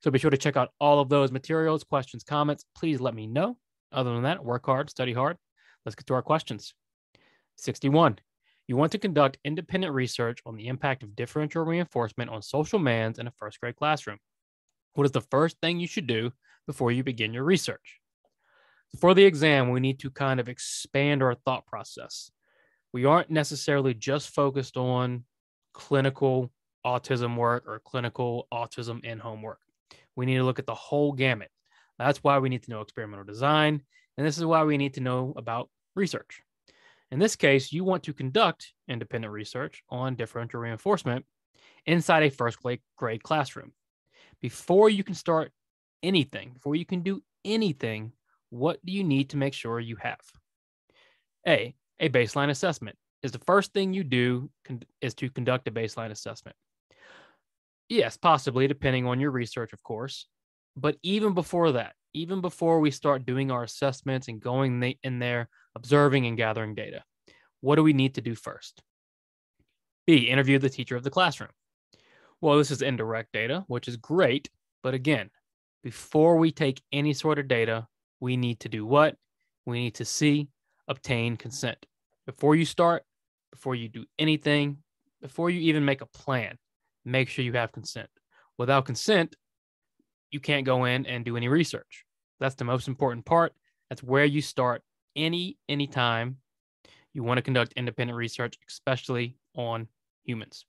So be sure to check out all of those materials, questions, comments. Please let me know. Other than that, work hard, study hard. Let's get to our questions. 61. You want to conduct independent research on the impact of differential reinforcement on social mans in a first grade classroom. What is the first thing you should do before you begin your research? For the exam, we need to kind of expand our thought process. We aren't necessarily just focused on clinical autism work or clinical autism in home work. We need to look at the whole gamut. That's why we need to know experimental design. And this is why we need to know about research. In this case, you want to conduct independent research on differential reinforcement inside a first grade classroom. Before you can start anything, before you can do anything, what do you need to make sure you have? A, a baseline assessment. Is the first thing you do con- is to conduct a baseline assessment. Yes, possibly, depending on your research, of course. But even before that, even before we start doing our assessments and going in there, observing and gathering data, what do we need to do first? B, interview the teacher of the classroom. Well, this is indirect data, which is great. But again, before we take any sort of data, we need to do what? We need to see, obtain consent. Before you start, before you do anything, before you even make a plan, make sure you have consent. Without consent, you can't go in and do any research. That's the most important part. That's where you start any anytime you want to conduct independent research, especially on humans.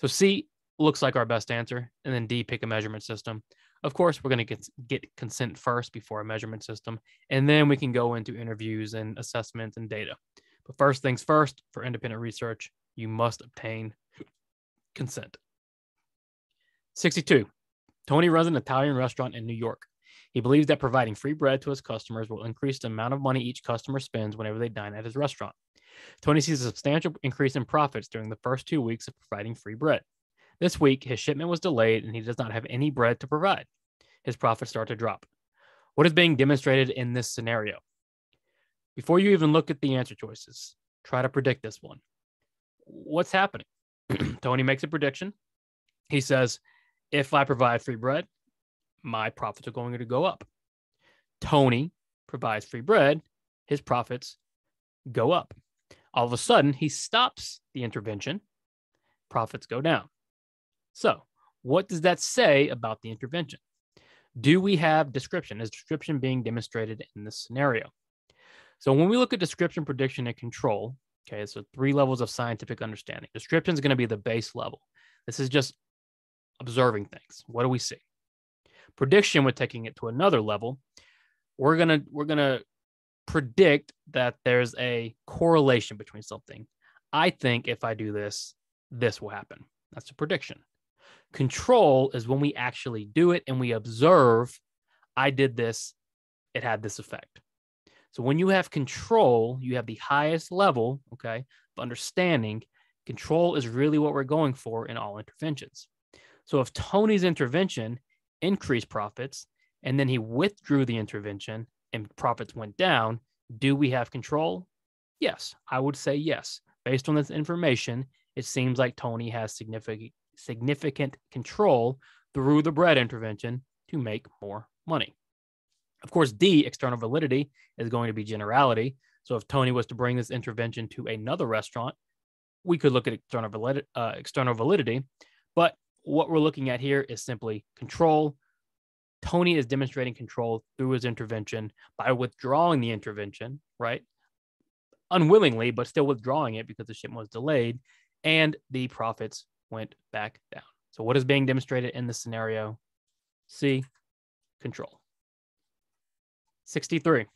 So C looks like our best answer, and then D pick a measurement system. Of course, we're going to get get consent first before a measurement system, and then we can go into interviews and assessments and data. But first things first, for independent research, you must obtain consent. 62. Tony runs an Italian restaurant in New York. He believes that providing free bread to his customers will increase the amount of money each customer spends whenever they dine at his restaurant. Tony sees a substantial increase in profits during the first two weeks of providing free bread. This week, his shipment was delayed and he does not have any bread to provide. His profits start to drop. What is being demonstrated in this scenario? Before you even look at the answer choices, try to predict this one. What's happening? Tony makes a prediction. He says, if I provide free bread, my profits are going to go up. Tony provides free bread, his profits go up. All of a sudden, he stops the intervention, profits go down. So, what does that say about the intervention? Do we have description? Is description being demonstrated in this scenario? So, when we look at description, prediction, and control, okay, so three levels of scientific understanding. Description is going to be the base level. This is just observing things. What do we see? Prediction, we're taking it to another level. We're gonna we're gonna predict that there's a correlation between something. I think if I do this, this will happen. That's a prediction. Control is when we actually do it and we observe, I did this, it had this effect. So when you have control, you have the highest level, okay, of understanding. Control is really what we're going for in all interventions. So if Tony's intervention increased profits and then he withdrew the intervention and profits went down, do we have control? Yes, I would say yes. Based on this information, it seems like Tony has significant significant control through the bread intervention to make more money. Of course, D, external validity, is going to be generality. So if Tony was to bring this intervention to another restaurant, we could look at external, valid, uh, external validity. But what we're looking at here is simply control. Tony is demonstrating control through his intervention by withdrawing the intervention, right? Unwillingly, but still withdrawing it because the shipment was delayed, and the profits went back down. So, what is being demonstrated in this scenario? C, control. 63.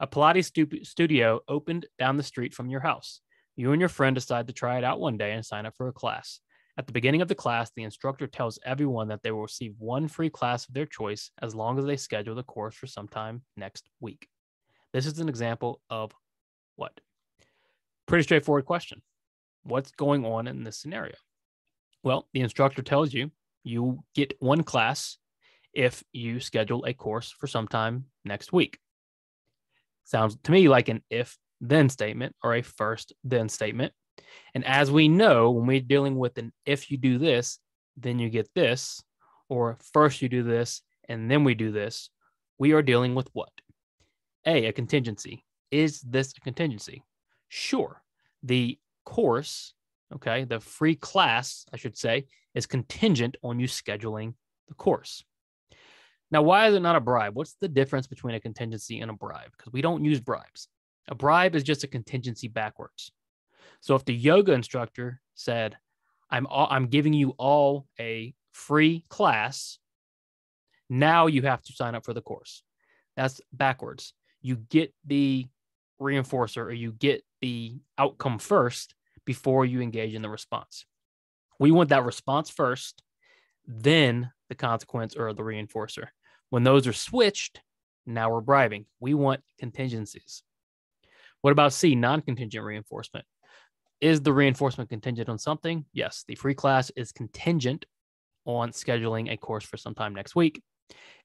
A Pilates studio opened down the street from your house. You and your friend decide to try it out one day and sign up for a class. At the beginning of the class, the instructor tells everyone that they will receive one free class of their choice as long as they schedule the course for sometime next week. This is an example of what? Pretty straightforward question. What's going on in this scenario? Well, the instructor tells you you get one class if you schedule a course for sometime next week. Sounds to me like an if then statement or a first then statement. And as we know, when we're dealing with an if you do this, then you get this, or first you do this and then we do this, we are dealing with what? A, a contingency. Is this a contingency? Sure. The course, okay, the free class, I should say, is contingent on you scheduling the course. Now, why is it not a bribe? What's the difference between a contingency and a bribe? Because we don't use bribes. A bribe is just a contingency backwards. So if the yoga instructor said, I'm all, I'm giving you all a free class, now you have to sign up for the course. That's backwards. You get the reinforcer or you get the outcome first before you engage in the response. We want that response first, then the consequence or the reinforcer. When those are switched, now we're bribing. We want contingencies. What about C, non contingent reinforcement? Is the reinforcement contingent on something? Yes, the free class is contingent on scheduling a course for sometime next week.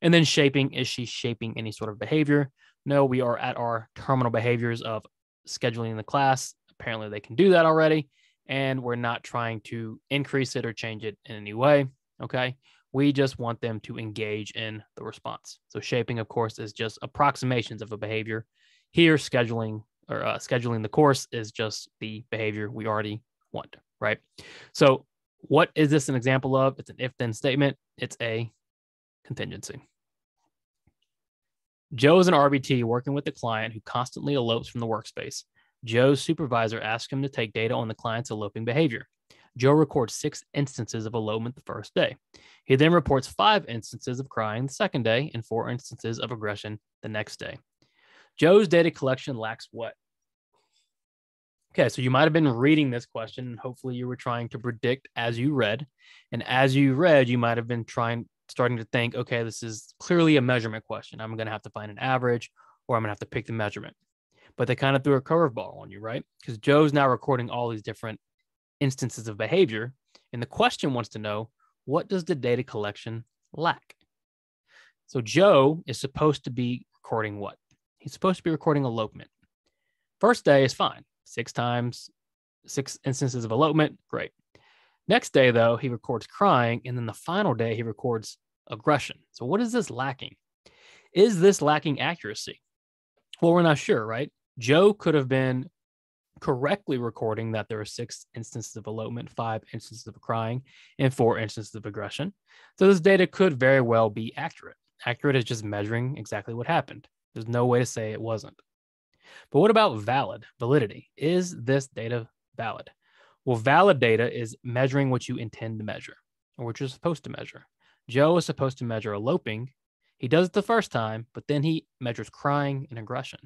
And then shaping, is she shaping any sort of behavior? No, we are at our terminal behaviors of scheduling the class. Apparently, they can do that already. And we're not trying to increase it or change it in any way. Okay. We just want them to engage in the response. So, shaping, of course, is just approximations of a behavior. Here, scheduling or uh, scheduling the course is just the behavior we already want, right? So, what is this an example of? It's an if then statement, it's a contingency. Joe is an RBT working with the client who constantly elopes from the workspace. Joe's supervisor asks him to take data on the client's eloping behavior. Joe records six instances of elopement the first day. He then reports five instances of crying the second day and four instances of aggression the next day. Joe's data collection lacks what? Okay, so you might have been reading this question, and hopefully you were trying to predict as you read. And as you read, you might have been trying starting to think, okay, this is clearly a measurement question. I'm going to have to find an average or I'm going to have to pick the measurement. But they kind of threw a curveball on you, right? Because Joe's now recording all these different instances of behavior. And the question wants to know what does the data collection lack? So Joe is supposed to be recording what? He's supposed to be recording elopement. First day is fine. Six times, six instances of elopement, great. Next day, though, he records crying. And then the final day, he records aggression. So, what is this lacking? Is this lacking accuracy? Well, we're not sure, right? Joe could have been correctly recording that there are six instances of elopement, five instances of crying, and four instances of aggression. So, this data could very well be accurate. Accurate is just measuring exactly what happened. There's no way to say it wasn't. But what about valid, validity? Is this data valid? Well, valid data is measuring what you intend to measure or what you're supposed to measure. Joe is supposed to measure eloping. He does it the first time, but then he measures crying and aggression.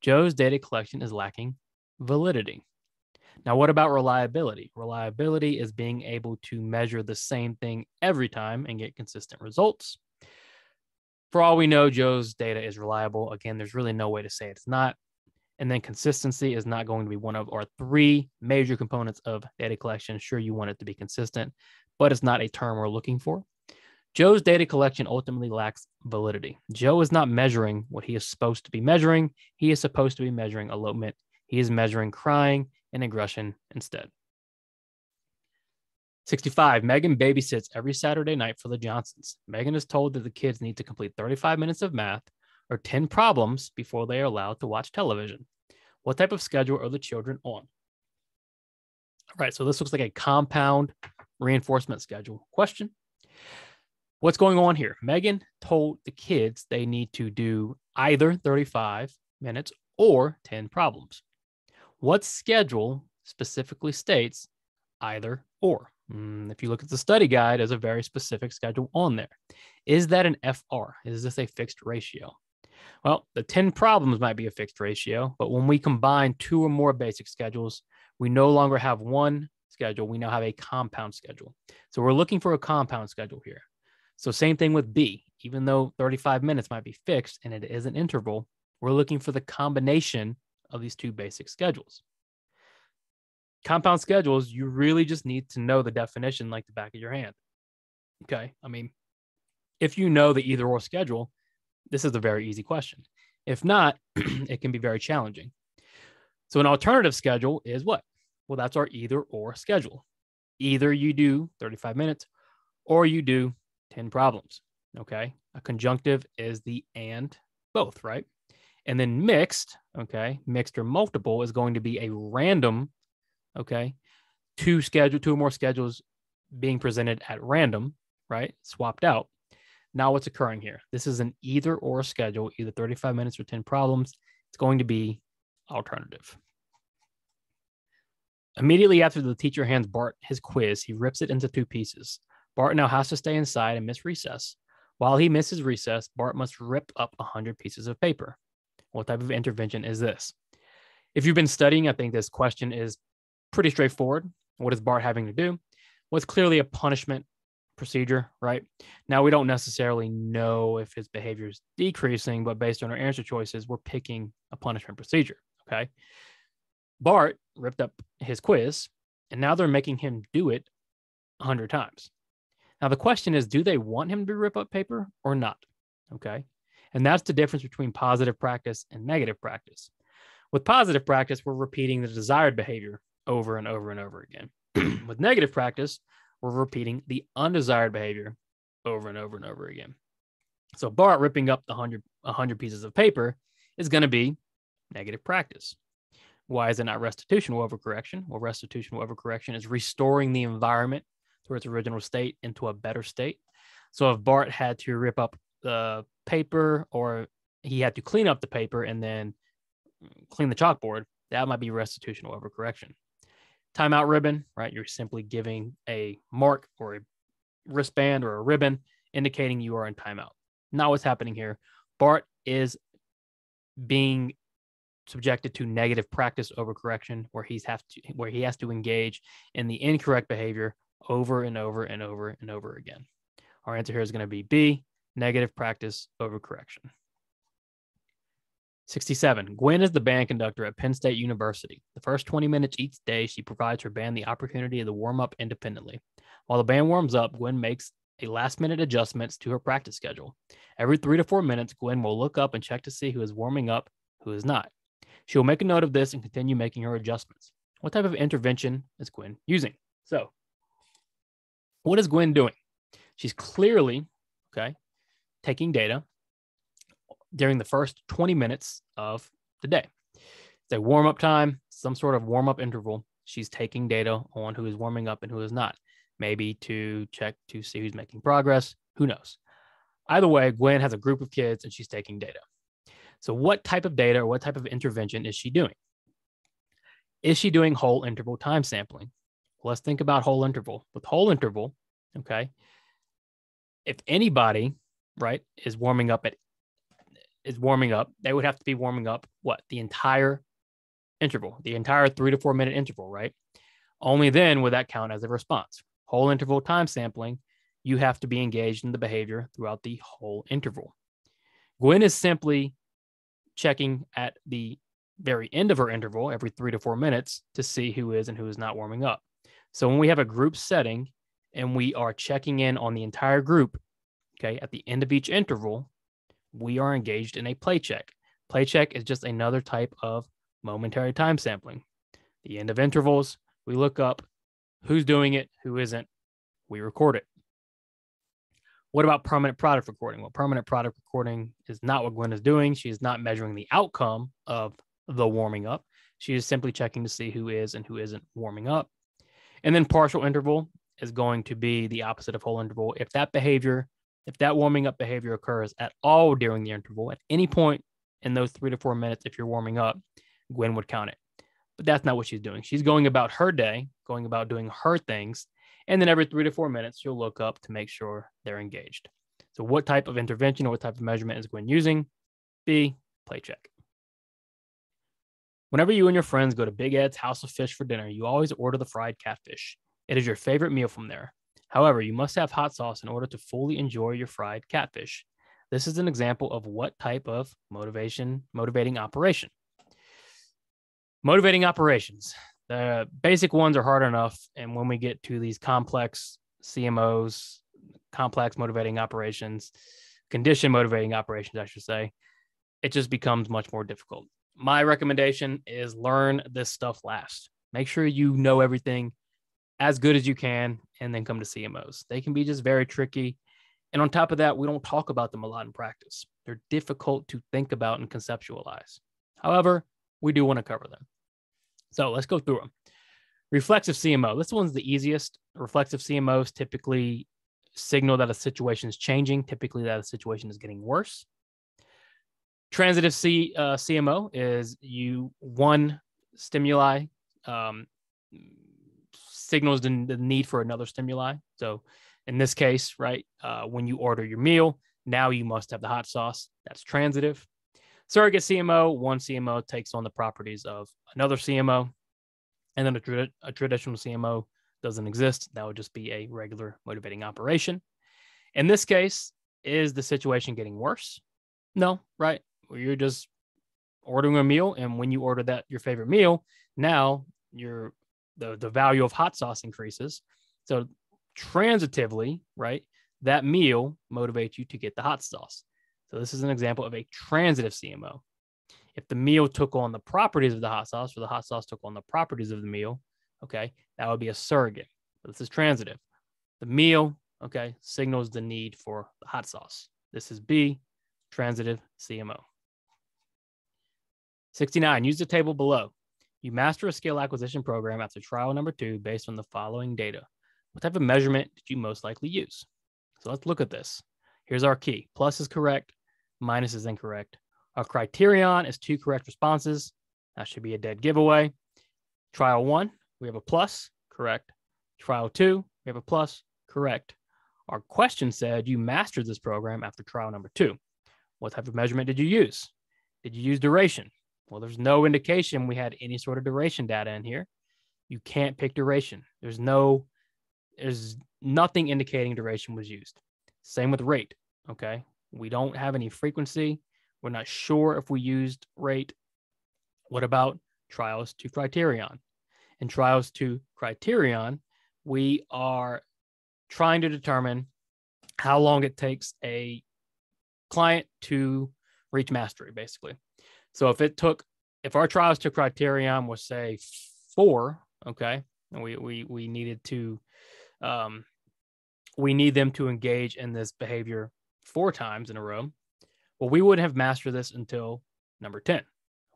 Joe's data collection is lacking validity. Now, what about reliability? Reliability is being able to measure the same thing every time and get consistent results. For all we know, Joe's data is reliable. Again, there's really no way to say it's not. And then consistency is not going to be one of our three major components of data collection. Sure, you want it to be consistent, but it's not a term we're looking for. Joe's data collection ultimately lacks validity. Joe is not measuring what he is supposed to be measuring. He is supposed to be measuring elopement. He is measuring crying and aggression instead. 65. Megan babysits every Saturday night for the Johnsons. Megan is told that the kids need to complete 35 minutes of math or 10 problems before they are allowed to watch television. What type of schedule are the children on? All right, so this looks like a compound reinforcement schedule. Question What's going on here? Megan told the kids they need to do either 35 minutes or 10 problems. What schedule specifically states either or? Mm, if you look at the study guide, there's a very specific schedule on there. Is that an FR? Is this a fixed ratio? Well, the 10 problems might be a fixed ratio, but when we combine two or more basic schedules, we no longer have one schedule. We now have a compound schedule. So we're looking for a compound schedule here. So same thing with B. Even though 35 minutes might be fixed and it is an interval, we're looking for the combination of these two basic schedules. Compound schedules, you really just need to know the definition like the back of your hand. Okay. I mean, if you know the either or schedule, this is a very easy question. If not, it can be very challenging. So, an alternative schedule is what? Well, that's our either or schedule. Either you do 35 minutes or you do 10 problems. Okay. A conjunctive is the and both, right? And then mixed, okay, mixed or multiple is going to be a random, okay, two schedule, two or more schedules being presented at random, right? Swapped out. Now what's occurring here? This is an either or schedule, either 35 minutes or 10 problems. It's going to be alternative. Immediately after the teacher hands Bart his quiz, he rips it into two pieces. Bart now has to stay inside and miss recess. While he misses recess, Bart must rip up 100 pieces of paper. What type of intervention is this? If you've been studying, I think this question is pretty straightforward. What is Bart having to do? Well, it's clearly a punishment procedure, right? Now, we don't necessarily know if his behavior is decreasing, but based on our answer choices, we're picking a punishment procedure, okay? Bart ripped up his quiz, and now they're making him do it 100 times. Now, the question is do they want him to rip up paper or not? Okay. And that's the difference between positive practice and negative practice. With positive practice, we're repeating the desired behavior over and over and over again. With negative practice, we're repeating the undesired behavior over and over and over again. So Bart ripping up the 100, 100 pieces of paper is going to be negative practice. Why is it not restitutional overcorrection? Well, restitutional overcorrection is restoring the environment to its original state into a better state. So if Bart had to rip up the paper or he had to clean up the paper and then clean the chalkboard, that might be restitutional overcorrection. Timeout ribbon, right? You're simply giving a mark or a wristband or a ribbon indicating you are in timeout. Not what's happening here. Bart is being subjected to negative practice overcorrection where he's have to where he has to engage in the incorrect behavior over and over and over and over again. Our answer here is going to be B, negative practice overcorrection. 67. Gwen is the band conductor at Penn State University. The first 20 minutes each day, she provides her band the opportunity to warm up independently. While the band warms up, Gwen makes a last minute adjustments to her practice schedule. Every three to four minutes, Gwen will look up and check to see who is warming up, who is not. She will make a note of this and continue making her adjustments. What type of intervention is Gwen using? So, what is Gwen doing? She's clearly, okay, taking data during the first 20 minutes of the day. It's a warm up time, some sort of warm up interval. She's taking data on who is warming up and who is not, maybe to check to see who's making progress. Who knows? Either way, Gwen has a group of kids and she's taking data. So, what type of data or what type of intervention is she doing? Is she doing whole interval time sampling? let's think about whole interval. With whole interval, okay, if anybody, right, is warming up at is warming up, they would have to be warming up what the entire interval, the entire three to four minute interval, right? Only then would that count as a response. Whole interval time sampling, you have to be engaged in the behavior throughout the whole interval. Gwen is simply checking at the very end of her interval every three to four minutes to see who is and who is not warming up. So when we have a group setting and we are checking in on the entire group, okay, at the end of each interval, we are engaged in a PLACHECK. Play check is just another type of momentary time sampling. The end of intervals, we look up who's doing it, who isn't, we record it. What about permanent product recording? Well, permanent product recording is not what Gwen is doing. She is not measuring the outcome of the warming up. She is simply checking to see who is and who isn't warming up. And then partial interval is going to be the opposite of whole interval. If that behavior if that warming up behavior occurs at all during the interval, at any point in those three to four minutes, if you're warming up, Gwen would count it. But that's not what she's doing. She's going about her day, going about doing her things. And then every three to four minutes, she'll look up to make sure they're engaged. So, what type of intervention or what type of measurement is Gwen using? B, PLACHECK. Whenever you and your friends go to Big Ed's House of Fish for dinner, you always order the fried catfish. It is your favorite meal from there. However, you must have hot sauce in order to fully enjoy your fried catfish. This is an example of what type of motivation, motivating operation. Motivating operations. The basic ones are hard enough. And when we get to these complex CMOs, complex motivating operations, condition motivating operations, I should say, it just becomes much more difficult. My recommendation is learn this stuff last. Make sure you know everything as good as you can and then come to CMOs. They can be just very tricky And on top of that, we don't talk about them a lot in practice. They're difficult to think about and conceptualize. However, we do want to cover them. So let's go through them. Reflexive CMO. This one's the easiest. Reflexive CMOs typically signal that a situation is changing, typically that a situation is getting worse. Transitive C, uh, CMO is you one stimuli um, signals the, the, need for another stimuli. So in this case, right, uh, when you order your meal, now you must have the hot sauce. That's transitive. Surrogate CMO, one CMO takes on the properties of another CMO, and then a, tra- a traditional CMO doesn't exist. That would just be a regular motivating operation. In this case, is the situation getting worse? No, right? You're just ordering a meal, and when you order that your favorite meal, now your the the value of hot sauce increases. So transitively, right, that meal motivates you to get the hot sauce. So this is an example of a transitive CMO. If the meal took on the properties of the hot sauce, or the hot sauce took on the properties of the meal, okay, that would be a surrogate. This is transitive. The meal, okay, signals the need for the hot sauce. This is B, transitive CMO. 69. Use the table below. You master a skill acquisition program after trial number two based on the following data. What type of measurement did you most likely use? So let's look at this. Here's our key. Plus is correct, minus is incorrect. Our criterion is two correct responses. That should be a dead giveaway. Trial one, we have a plus, correct. Trial two, we have a plus, correct. Our question said you mastered this program after trial number two. What type of measurement did you use? Did you use duration? Well, there's no indication we had any sort of duration data in here. You can't pick duration. There's no, there's nothing indicating duration was used. Same with rate. Okay. We don't have any frequency. We're not sure if we used rate. What about trials to criterion? In trials to criterion, we are trying to determine how long it takes a client to reach mastery, basically. So if it took, if our trials to criterion was say four, okay, and we we we needed to, um, we need them to engage in this behavior four times in a row. Well, we wouldn't have mastered this until number 10.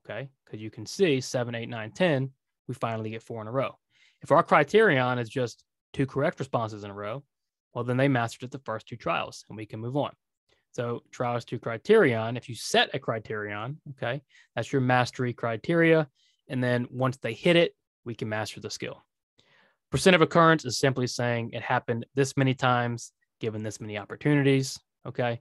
Okay. Because you can see seven, eight, nine, ten. we finally get four in a row. If our criterion is just two correct responses in a row, well, then they mastered it the first two trials and we can move on. So trials to criterion, if you set a criterion, okay, that's your mastery criteria. And then once they hit it, we can master the skill. Percent of occurrence is simply saying it happened this many times, given this many opportunities. Okay.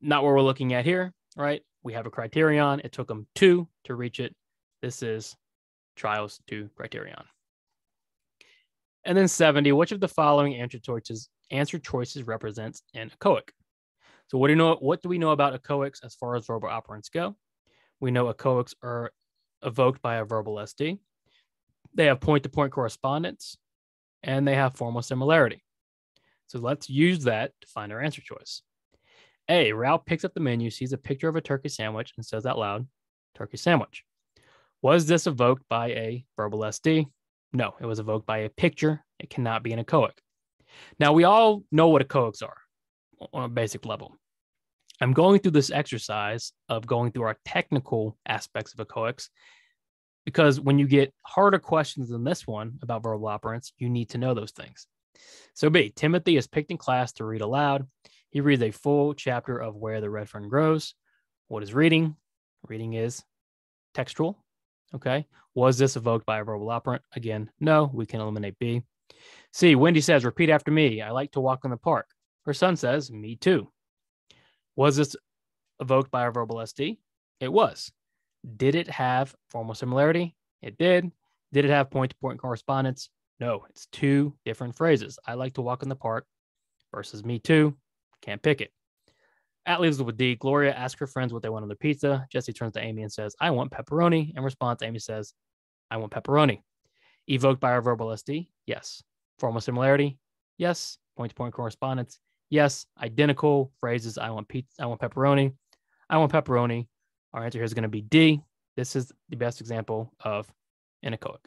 Not what we're looking at here, right? We have a criterion. It took them two to reach it. This is trials to criterion. And then 70, which of the following answer choices answer choices represents an echoic? So what do you know? What do we know about echoics as far as verbal operands go? We know echoics are evoked by a verbal SD. They have point-to-point correspondence, and they have formal similarity. So let's use that to find our answer choice. A. Ralph picks up the menu, sees a picture of a turkey sandwich, and says out loud, "Turkey sandwich." Was this evoked by a verbal SD? No, it was evoked by a picture. It cannot be an echoic. Now we all know what echoics are on a basic level. I'm going through this exercise of going through our technical aspects of echoics because when you get harder questions than this one about verbal operants, you need to know those things. So, B, Timothy is picked in class to read aloud. He reads a full chapter of Where the Red Fern Grows. What is reading? Reading is textual. Okay. Was this evoked by a verbal operant? Again, no, we can eliminate B. C, Wendy says, repeat after me. I like to walk in the park. Her son says, Me too. Was this evoked by a verbal SD? It was. Did it have formal similarity? It did. Did it have point to point correspondence? No, it's two different phrases. I like to walk in the park versus me too. Can't pick it. At leaves with D. Gloria asks her friends what they want on their pizza. Jesse turns to Amy and says, I want pepperoni. In response, Amy says, I want pepperoni. Evoked by our verbal SD? Yes. Formal similarity? Yes. Point to point correspondence? Yes, identical phrases. I want pizza. I want pepperoni. I want pepperoni. Our answer here is going to be D. This is the best example of an echoic.